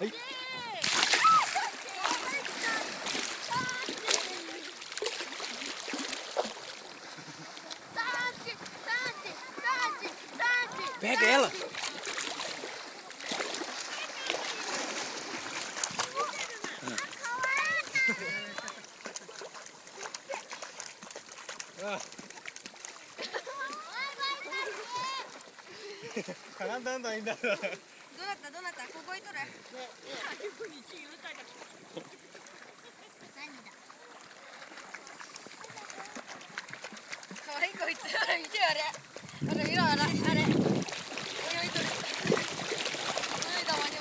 はい三十三十三十三十 Pega ela. Ah. なんだんだいいんだ。どうなったどうなったここいとるかわいいこいつ見てあれあれ見ろあれあれ泳いだワニを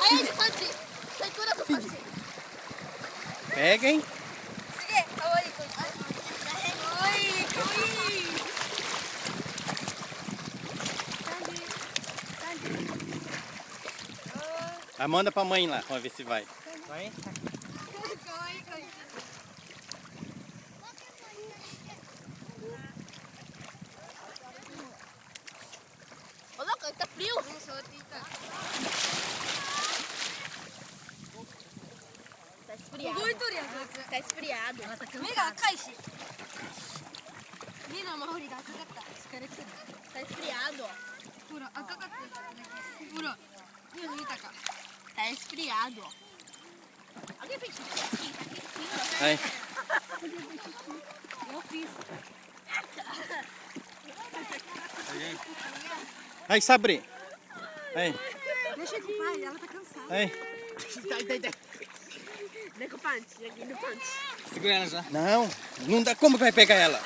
早いで3時最高だと3時す Ah, manda pra mãe lá, vamos ver se vai. Vai? Ô louco, tá frio! Não, sou tita. Tá esfriado. Ela tá cansada. Miga, caixa. Miga, uma horrida. Tá, tá esfriado, ó. Pura, acacata. Pura. Tá esfriado, ó. Alguém fez xixi? Tá quentinho, né? Alguém fez xixi? Eu fiz. Aí, Sabri. Aí. Deixa de pai, ela tá cansada. Aí. Tá, tá, tá. Vem com o punch. Aqui no punch. Segura ela já. Não, não dá. Como que vai pegar ela?